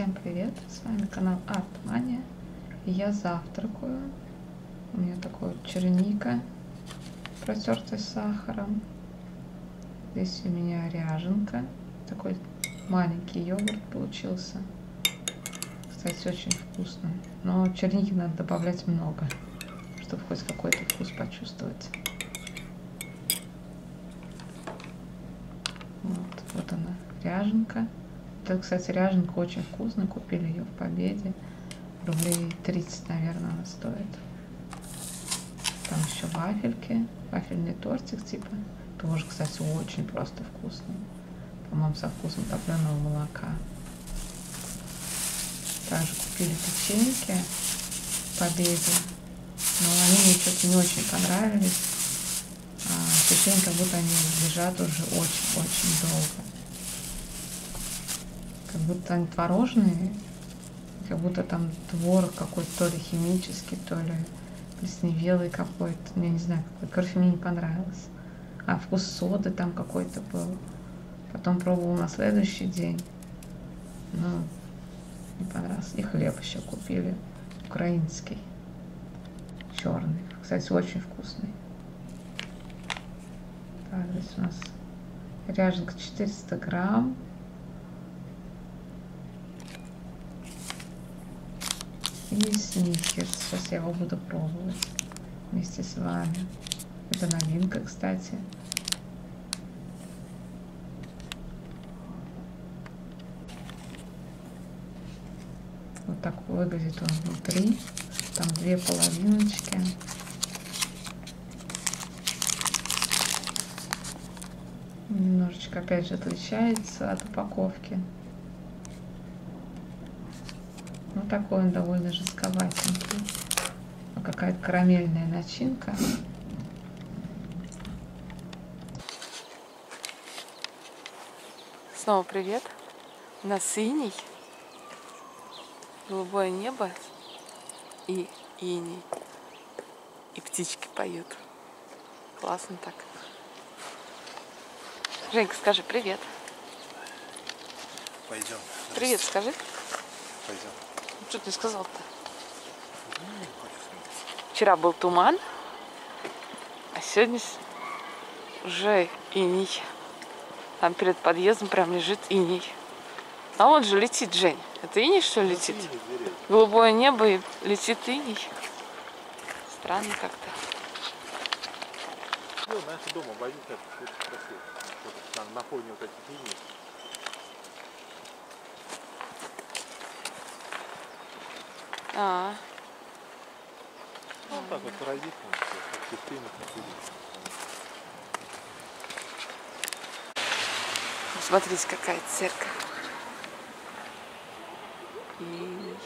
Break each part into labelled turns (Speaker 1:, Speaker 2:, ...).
Speaker 1: Всем привет! С вами канал Артмания. Я завтракаю. У меня такой черника, протертый сахаром. Здесь у меня ряженка. Такой маленький йогурт получился. Кстати, очень вкусный. Но черники надо добавлять много, чтобы хоть какой-то вкус почувствовать. Вот, вот она, ряженка. Это, кстати, ряженка очень вкусная. Купили ее в Победе. Рублей 30, наверное, она стоит. Там еще вафельки. Вафельный тортик типа. Тоже, кстати, очень просто вкусный. По-моему, со вкусом топленого молока. Также купили печеньки в Победе. Но они мне что-то не очень понравились. А, печеньки, как будто они лежат уже очень-очень долго как будто они творожные, как будто там творог какой-то, то ли химический, то ли плесневелый какой-то, я не знаю, какой. Короче, мне не понравилось. А вкус соды там какой-то был. Потом пробовал на следующий день. Ну, не понравилось. И хлеб еще купили. Украинский. Черный. Кстати, очень вкусный. Так, здесь у нас ряженка 400 грамм. И сникерс. Сейчас я его буду пробовать вместе с вами. Это новинка, кстати. Вот так выглядит он внутри. Там две половиночки. Немножечко, опять же, отличается от упаковки. Ну, такой он довольно жестковатенький. Ну, какая-то карамельная начинка.
Speaker 2: Снова привет. У нас синий, голубое небо и иней. И птички поют. Классно так. Женька, скажи привет.
Speaker 3: Пойдем.
Speaker 2: Привет, скажи.
Speaker 3: Пойдем.
Speaker 2: Что ты сказал-то? Вчера был туман, а сегодня уже иней. Там перед подъездом прям лежит иней. А он же летит, Жень. Это иней, что ли, летит? Голубое небо и летит иней. Странно как-то.
Speaker 3: Ну, дома обойдут, красиво. Вот на, фоне вот этих линий.
Speaker 2: А,
Speaker 3: Ну, вот так вот красивые.
Speaker 2: смотрите, какая церковь. Иней.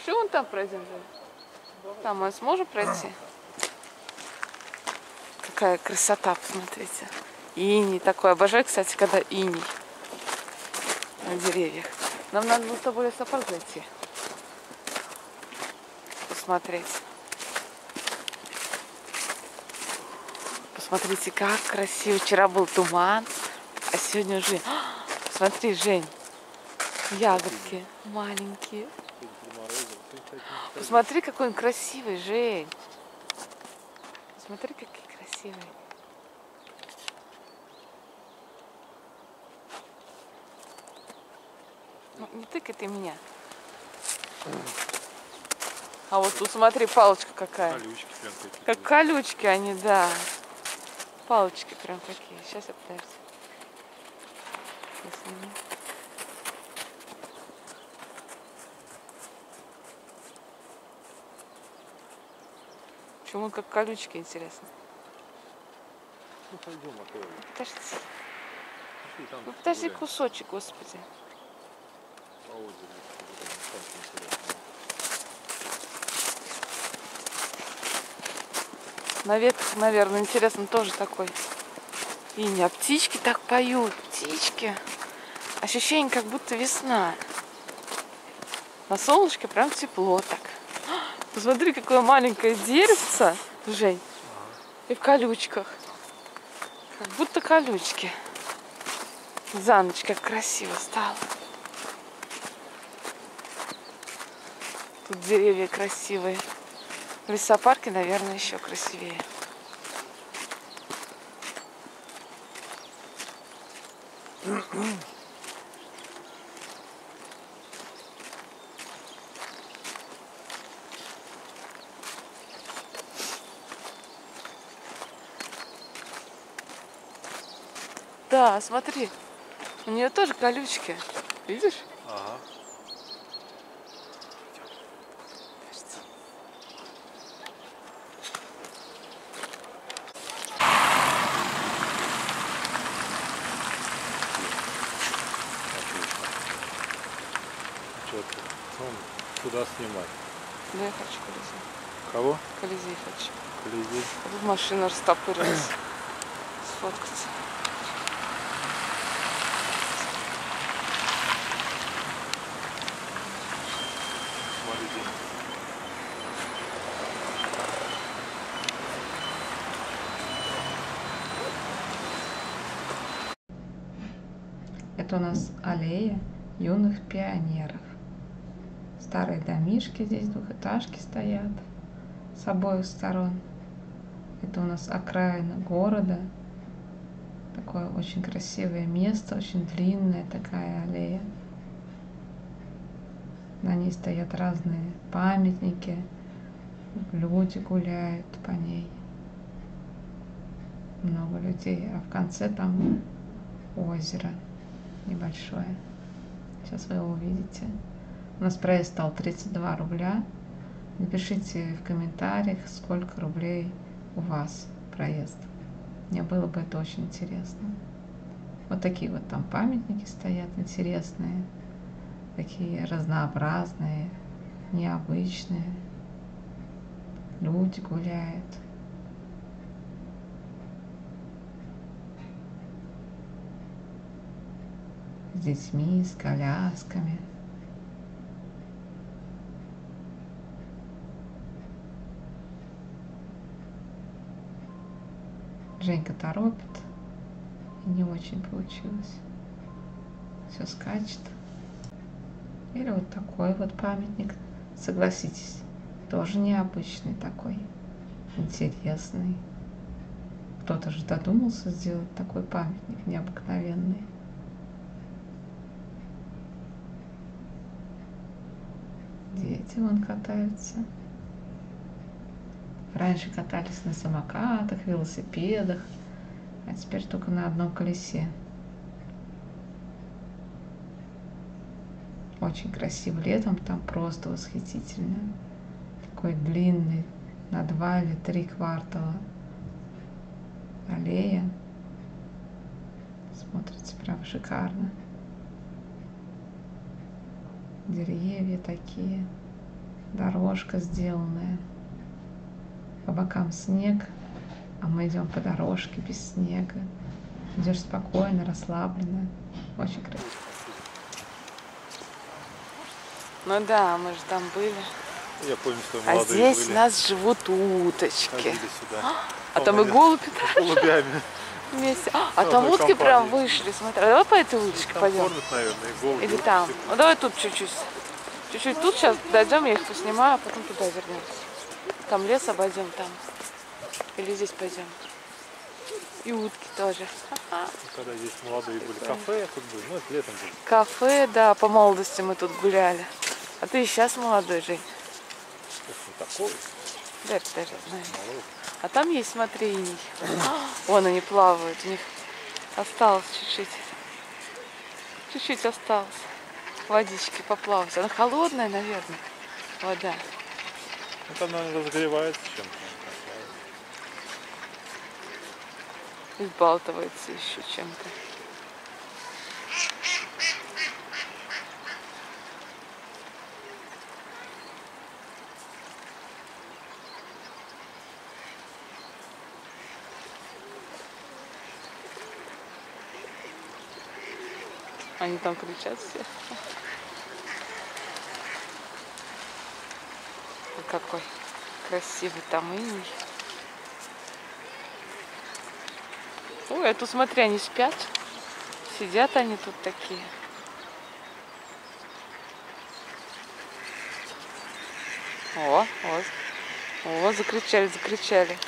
Speaker 2: Что вон там пройдем? Там мы сможем пройти? Какая красота, посмотрите. Иней такой. Обожаю, кстати, когда иней на деревьях. Нам надо было с тобой в зайти. Посмотреть. Посмотрите, как красиво. Вчера был туман, а сегодня уже... А, Смотри, Жень, ягодки маленькие. Посмотри, какой он красивый, Жень. Смотри, какие красивые. Ну, не тыкай ты меня. А вот тут смотри, палочка какая.
Speaker 3: Колючки прям такие.
Speaker 2: Как колючки они, да. Палочки прям такие. Сейчас я подожди. Я сниму. Почему как колючки, интересно?
Speaker 3: Ну, пойдем, а то...
Speaker 2: Подожди. Ну подожди кусочек, господи. На ветках, наверное, интересно тоже такой. И не, а птички так поют, птички. Ощущение, как будто весна. На солнышке прям тепло так. Посмотри, какое маленькое деревце, Жень. И в колючках. Как будто колючки. За ночь как красиво стало. Тут деревья красивые. В лесопарке, наверное, еще красивее. Да, смотри, у нее тоже колючки. Видишь?
Speaker 3: Ага. Что ты? Ну, куда снимать?
Speaker 2: Да, я хочу Колизей.
Speaker 3: Кого?
Speaker 2: Колизей хочу.
Speaker 3: Колизей.
Speaker 2: А тут машина растопырилась. Сфоткаться.
Speaker 1: Это у нас аллея юных пионеров. Старые домишки здесь, двухэтажки стоят с обоих сторон. Это у нас окраина города. Такое очень красивое место, очень длинная такая аллея. На ней стоят разные памятники, люди гуляют по ней. Много людей, а в конце там озеро небольшое. Сейчас вы его увидите. У нас проезд стал 32 рубля. Напишите в комментариях, сколько рублей у вас проезд. Мне было бы это очень интересно. Вот такие вот там памятники стоят интересные, такие разнообразные, необычные. Люди гуляют. С детьми, с колясками. Женька торопит, и не очень получилось. Все скачет. Или вот такой вот памятник, согласитесь, тоже необычный такой, интересный. Кто-то же додумался сделать такой памятник необыкновенный. Дети вон катаются. Раньше катались на самокатах, велосипедах, а теперь только на одном колесе. Очень красиво летом, там просто восхитительно. Такой длинный, на два или три квартала аллея. Смотрится прям шикарно. Деревья такие, дорожка сделанная. По бокам снег, а мы идем по дорожке без снега. Идешь спокойно, расслабленно. Очень красиво.
Speaker 2: Ну да, мы же там были.
Speaker 3: Я помню, что
Speaker 2: А
Speaker 3: молодые
Speaker 2: здесь
Speaker 3: были.
Speaker 2: у нас живут уточки.
Speaker 3: Сюда.
Speaker 2: А там и голуби
Speaker 3: с голубями.
Speaker 2: вместе. А, а там утки прям
Speaker 3: компании.
Speaker 2: вышли, смотри. А давай по этой улочке
Speaker 3: Там
Speaker 2: пойдем.
Speaker 3: кормят, наверное, и голуби.
Speaker 2: Или там. Ну давай тут чуть-чуть. Чуть-чуть тут сейчас дойдем, я их поснимаю, а потом туда вернемся. Там лес обойдем там. Или здесь пойдем. И утки тоже.
Speaker 3: Когда здесь молодые были. Кафе тут были. Ну, это летом было.
Speaker 2: Кафе, да, по молодости мы тут гуляли. А ты и сейчас молодой, Жень.
Speaker 3: Ну такой.
Speaker 2: Дай, дай, дай.
Speaker 3: Молодой.
Speaker 2: А там есть, смотри, иней. Вон они плавают, у них осталось чуть-чуть. Чуть-чуть осталось. Водички поплавать. Она холодная, наверное, вода.
Speaker 3: Там, наверное, разогревается чем-то.
Speaker 2: И сбалтывается еще чем-то. Они там кричат все. какой красивый там иней. Ой, а тут, смотри, они спят. Сидят они тут такие. О, о, о, закричали, закричали.